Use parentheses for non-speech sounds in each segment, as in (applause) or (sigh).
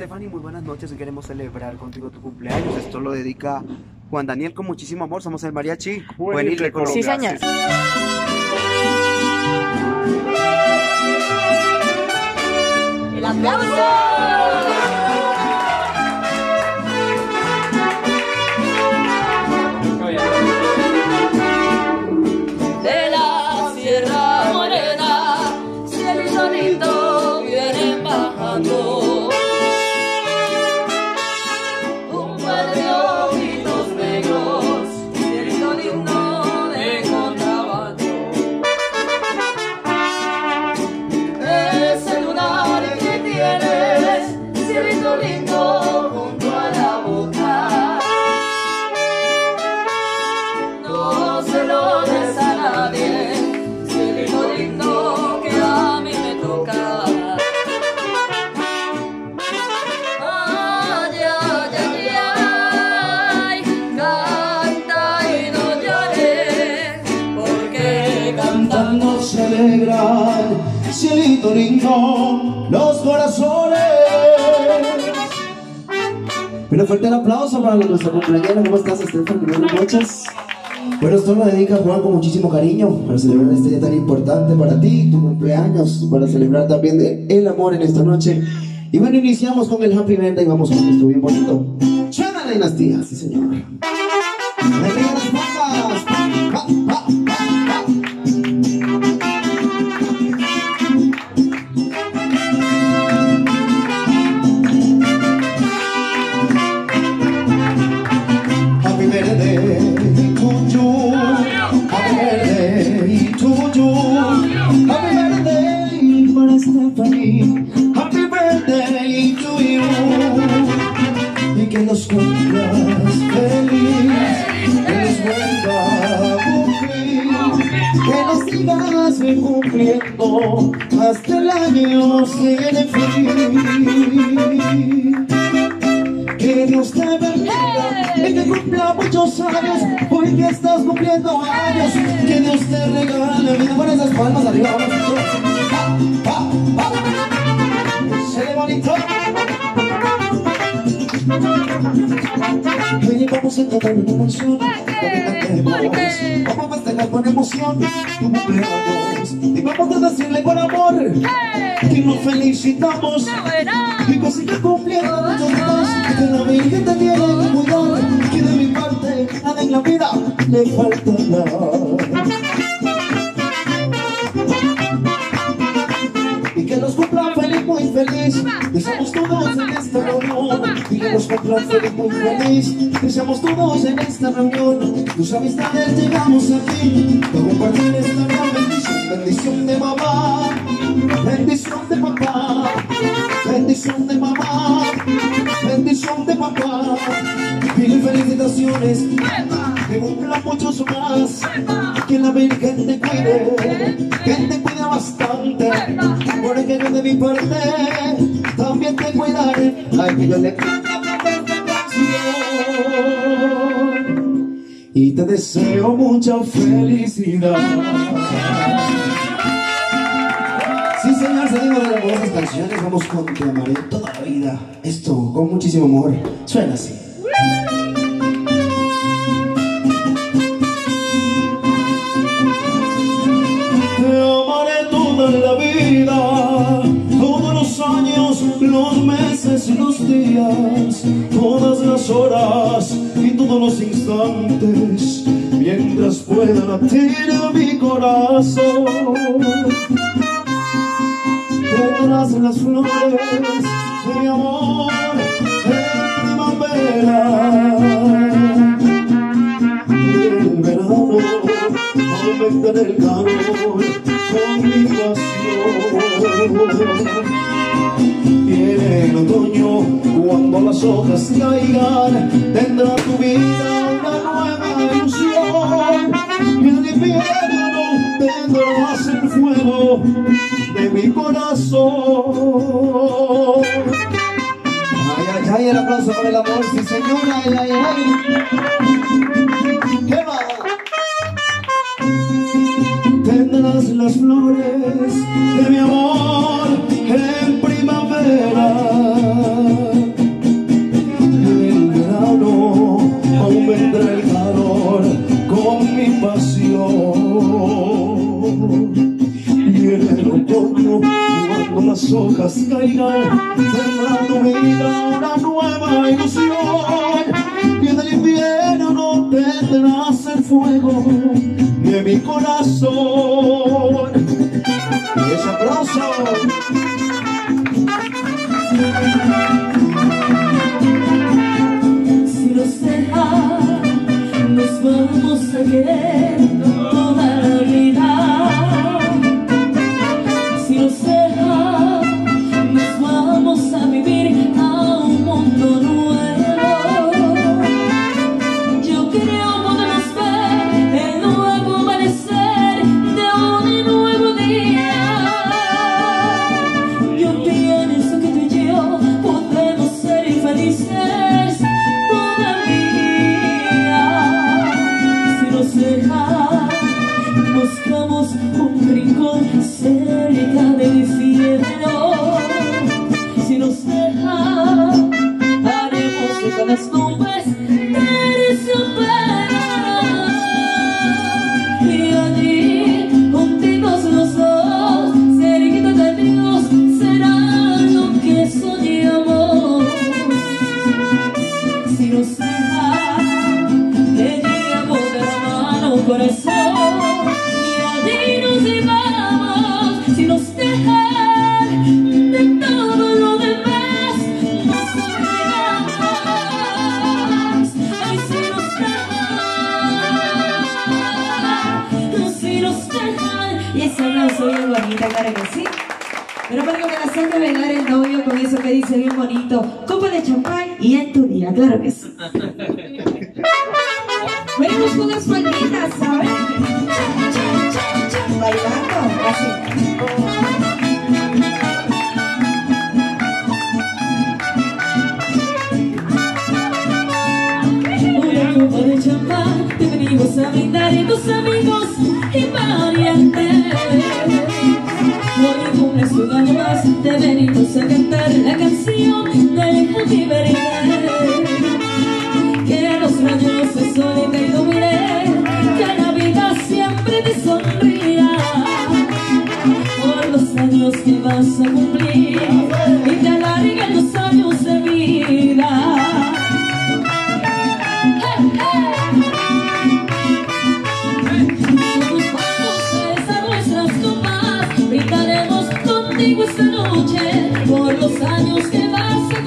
Stephanie, muy buenas noches. Hoy queremos celebrar contigo tu cumpleaños. Esto lo dedica Juan Daniel con muchísimo amor. Somos el mariachi. Juvenil de Colombia. Sí, señor. El aplauso. Los corazones. Pero fuerte el aplauso para nuestra cumpleañera. ¿Cómo estás, Estefan? Buenas noches. Bueno, esto lo dedica Juan con muchísimo cariño para celebrar este día tan importante para ti, tu cumpleaños, para celebrar también el amor en esta noche. Y bueno, iniciamos con el Happy Birthday y vamos con esto bien bonito. Chana dinastía, sí señor. Muchos años Hoy que estás cumpliendo años. Que Dios te regale vida. Con esas palmas arriba vamos Pa, pa, pa. Se ve bonito. Oye, vamos a cantar una canción Vamos a festejar con emoción. Tu cumpleaños Y vamos a decirle con amor Que nos felicitamos. Y cumpliendo muchos más Que la Virgen te tiene que cuidar la vida le faltará Y que los cumpla feliz, muy feliz. Que seamos todos en esta reunión. Y que los cumpla feliz, muy feliz. Que seamos todos en esta reunión. Tus amistades llegamos aquí. Para compartir esta gran bendición. Bendición de mamá. Bendición de papá Bendición de mamá Bendición de papá Mil felicitaciones. Que cumpla muchos más Que la Virgen te cuide Que te cuida bastante. Porque yo de mi parte También te cuidaré. Ay, que yo le canción Y te deseo mucha felicidad señor, seguimos de las canciones. Vamos con Te amaré toda la vida. Esto con muchísimo amor. Suena así. Te amaré toda la vida, todos los años, los meses y los días, todas las horas y todos los instantes, mientras pueda latir mi corazón tendrás las flores de mi amor en primavera. Y el verano aumenta el calor con mi pasión. Y en el otoño, cuando las hojas caigan, tendrá tu vida aplauso el amor, sí señora, el ay, ay. ¿Qué va? Tendrás las flores de mi amor en primavera. En verano aún vendrá el calor con mi pasión. Y en el otoño cuando las hojas caigan tendrá tu vida invierno no tendrás el fuego de mi corazón. Y ese abrazo. Un rincón cerca del cielo. Bien bonito, claro que sí. Pero para corazón de bailar el novio con eso que dice bien bonito, copa de champán y en tu día, claro que sí. Venimos con las palmitas, ¿sabes? Bailando, así. Copa de champán te venimos a brindar y tus amigos y parientes. Hoy cumples un año más, te venimos a cantar la canción de Happy Birthday. Que los rayos de sol te que la vida siempre te sonría. Por los años que vas a cumplir esta noche por los años que vas a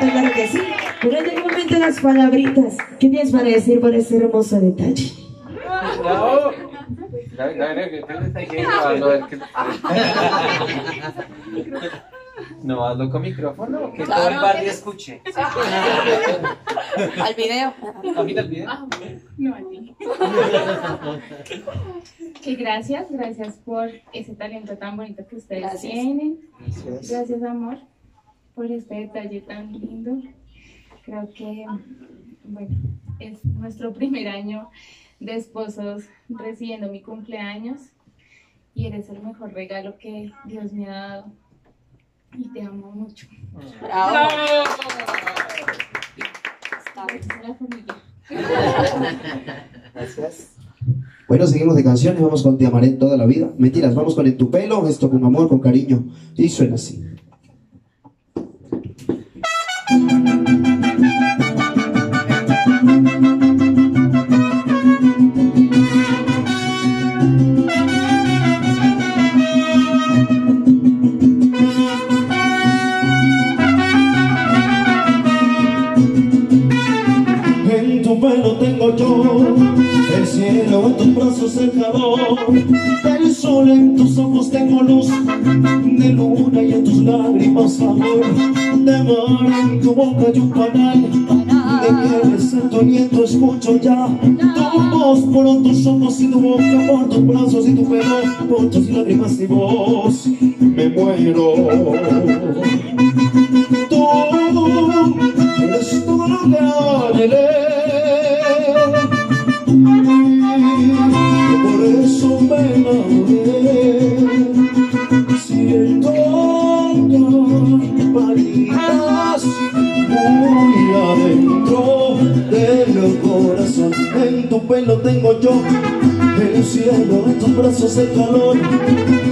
claro que sí. Pero en el momento las palabritas, ¿qué tienes para decir por ese hermoso detalle? (laughs) No. No, hazlo con micrófono, que todo el barrio escuche. (laughs) Al video. ¿A mí te olvidé? No, a ti. (laughs) Que gracias, gracias por ese talento tan bonito que ustedes Gracias. tienen. Gracias, amor, por este detalle tan lindo. Creo que, bueno, es nuestro primer año de esposos recibiendo mi cumpleaños y eres el mejor regalo que Dios me ha dado. Y te amo mucho. Bravo. Es la familia. Gracias. Bueno, seguimos de canciones, vamos con Te amaré toda la vida. Mentiras, vamos con En tu pelo, esto con amor, con cariño. Y suena así. Del sol en tus ojos tengo luz De luna y en tus lágrimas amor. De mar en tu boca y un panal De miel santo aliento escucho ya Tu voz. Por tus ojos y tu boca Por tus brazos y tu pelo Por tus lágrimas y voz Me muero el calor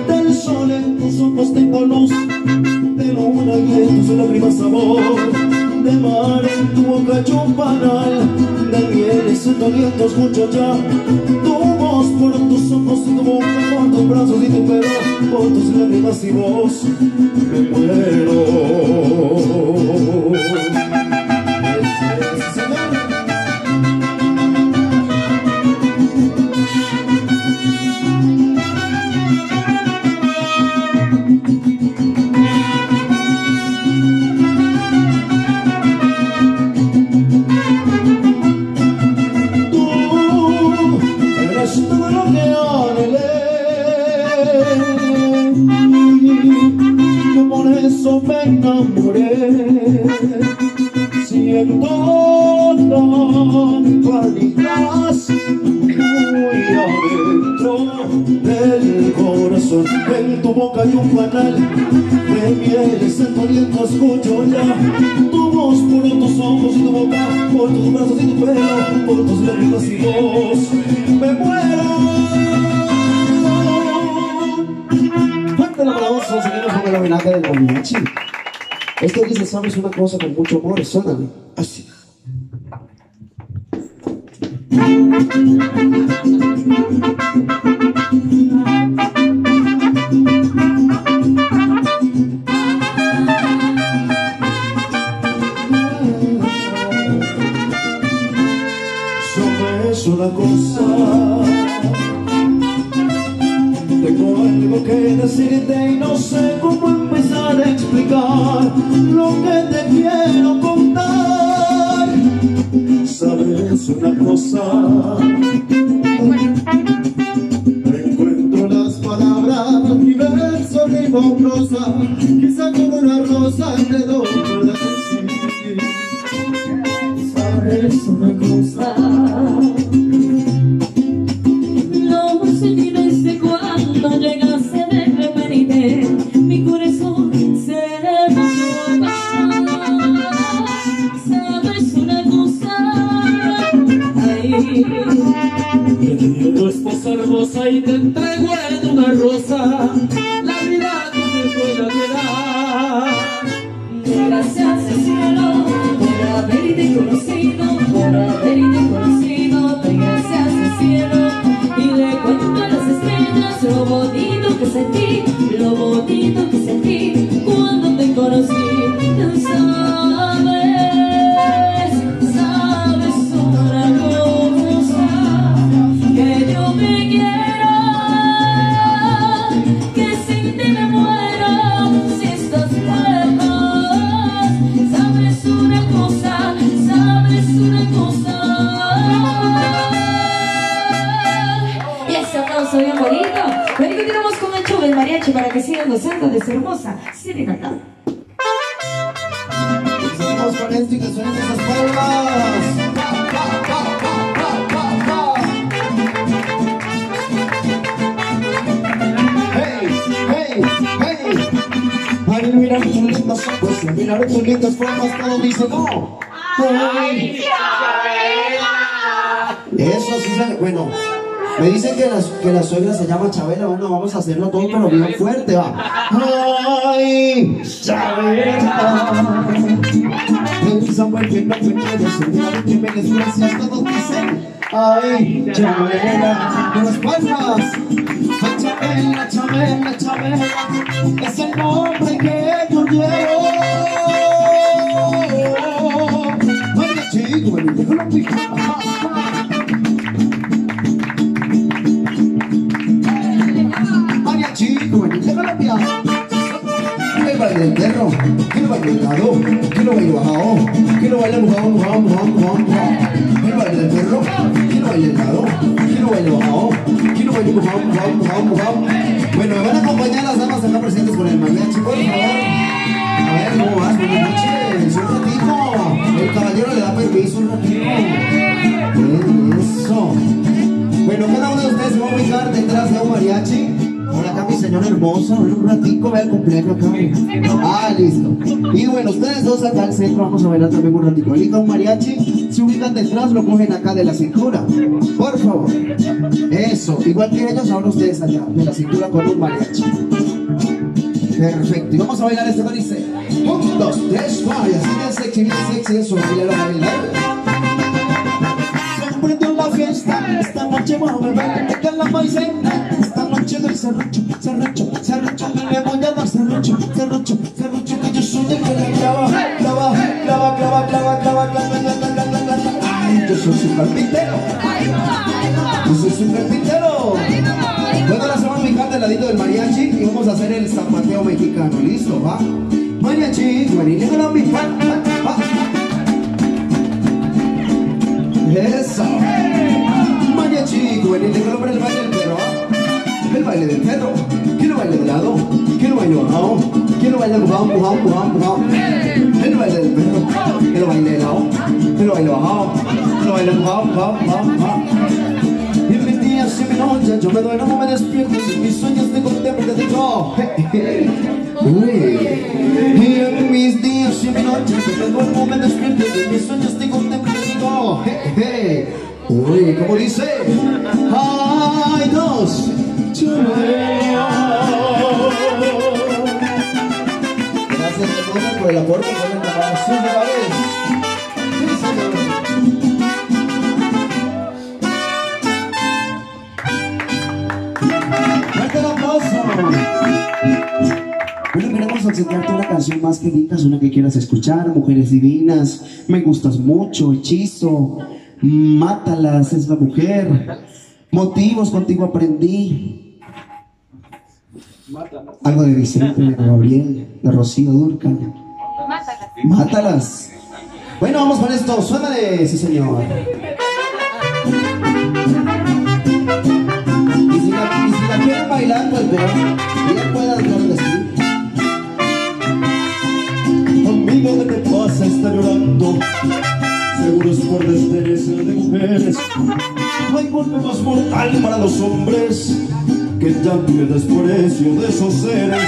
Del sol en tus ojos tengo luz De luna y en tus lágrimas amor De mar en tu boca y un panal De miel y siento aliento escucho ya Tu voz por tus ojos y tu boca Por tus brazos y tu pelo Por tus lágrimas y voz Me muero Siento palitas muy adentro del corazón En tu boca hay un panal de miel y siento aliento escucho ya Tu voz por tus ojos y tu boca Por tus brazos y tu pelo Por tus lágrimas y voz Me muero Fuerte el aplauso, seguimos con el homenaje del mariachi. Esto dice, sabes una cosa con mucho amor, suénale. Así. Sabes una cosa Lo sentí, lo bonito que sentí su hermosa serenata. Seguimos con esto y que suenen esas palmas. Pa, pa, pa, pa, pa, pa, pa. Hey, hey, hey. Al mirar tus lindos ojos, al mirar tus lindas formas, todo dice no. Ay, Eso sí sale. Bueno, me dicen que la, que la suegra se llama Chabela. Bueno, vamos a hacerlo todo, pero bien fuerte, va. Ay, Chabela. El Samuel que no me quieres, que me desprecias, todos dicen. Ay, Chabela, con las palmas. Ay, Chabela, Chabela, Chabela, es el nombre que yo llevo. Oye, chico, me dijo lo del perro? ¿Quién lo baila del lado? ¿Quién lo baila bajado? ¿Quién lo baila mojado, mojado, mojado, mojado, mojado? ¿Quién lo baila del perro? ¿Quién lo baila del lado? ¿Quién lo baila bajado? ¿Quién lo baila mojado, mojado, mojado, mojado? Bueno, me van a acompañar las damas acá presentes con el mariachi, por favor. A ver, ¿cómo vas? Buenas noches. Un ratito. El caballero le da permiso un ratito. Eso. Bueno, cada uno de ustedes se va a ubicar detrás de un mariachi. Señora hermosa, un ratico, ve el cumpleaños acá. Ah, listo. Y bueno, ustedes dos acá al centro vamos a bailar también un ratico. Elija un mariachi, se ubican detrás, lo cogen acá de la cintura. Por favor. Eso, igual que ellos, ahora ustedes allá, de la cintura con un mariachi. Perfecto, y vamos a bailar este que dice Un, dos, tres, cuatro, y así bien sexy, bien sexy, eso, bailalo, bailalo Comprendió la fiesta, esta noche vamos a beber, que la maicena, noche doy serrucho, serrucho, serrucho, le voy a dar serrucho, serrucho, serrucho, que yo soy el que le clava, clava, clava, clava, clava, clava, clava, clava, clava, clava, yo soy su carpintero, yo soy su carpintero. Bueno, ahora se van a ubicar del ladito del mariachi y vamos a hacer el zapateo mexicano, ¿listo? ¿Va? Mariachi, mariachi, no mi pa, pa, pa. Eso. Mariachi, juvenil, déjalo para el baile del perro, ¿ah? el baile del perro, quiero baile de lado, quiero baile bajado, quiero baile empujado, empujado, empujado, empujado. El baile del perro, quiero baile de lado, quiero baile bajado, quiero baile empujado, empujado, empujado, Y mis días y mis noches, yo me duermo, me despierto, y mis sueños te contemplo de todo. Y en mis días y mis noches, yo me duermo, me despierto, y mis sueños te contemplo de todo. Uy, ¿cómo dice? ¡Ay, dos! Gracias, por el aporte, por la grabación de la vez. Bueno, queremos obsequiarte una canción más que digas, una que quieras escuchar, Mujeres Divinas, Me Gustas Mucho, Hechizo, Mátalas, es la mujer, Motivos, Contigo Aprendí, algo de Vicente, de Gabriel, de Rocío Durcal, Mátalas. Bueno, vamos con esto, suénale, sí señor. Y si la, y si la quieren bailar, pues vean, bien puedan claro que sí. Amigo, ¿qué te pasa? Está llorando. Seguro es por desinterés de mujeres. No hay golpe más mortal para los hombres que el desprecio de esos seres.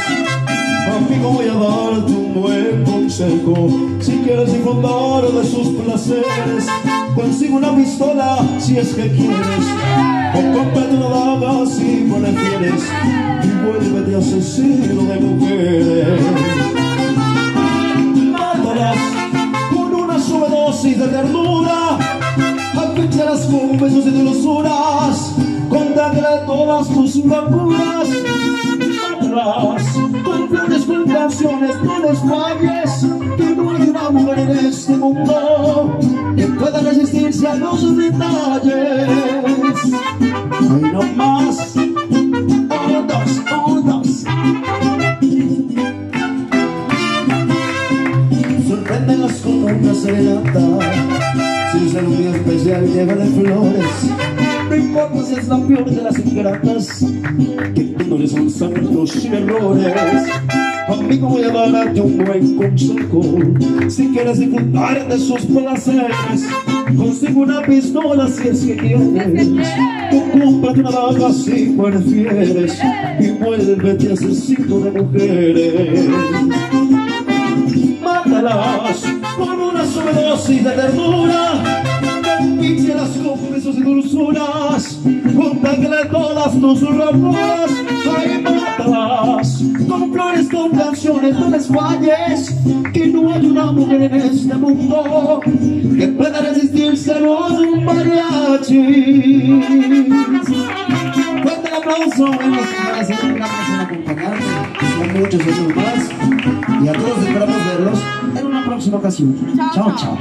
Amigo, voy a darte un buen consejo. Si quieres disfrutar de sus placeres, consigue una pistola si es que quieres. O cómprate una daga si prefieres. Y vuélvete asesino de mujeres mátalas con una sobredosis de ternura, asfixialas con besos y dulzuras, contándole todas tus locuras. Mátalas con flores, con canciones, les falles, que no hay una mujer en este mundo que pueda resistirse a los detalles. Ay, no más. Un, dos, dos. Sorpréndelas con una serenata Si es un día especial, llévale flores No importa si es la peor de las ingratas Que no les son santos y errores. Amigo, voy a darte un buen consejo. Si quieres disfrutar de sus placeres Consigo una pistola si es que quieres Tú cómprate una daga si prefieres Y vuélvete asesino de mujeres. Mátalas con una sobredosis de ternura, compítelas con besos y dulzuras, contándole todas tus locuras, ay, mátalas con flores, con canciones, no les falles, que no hay una mujer en este mundo que pueda resistirse a los mariachis. Fuerte el aplauso, bueno, señoras y gracias por acompañarnos. Hay muchos otros más. Y a todos esperamos verlos en una próxima ocasión. Chao, chao.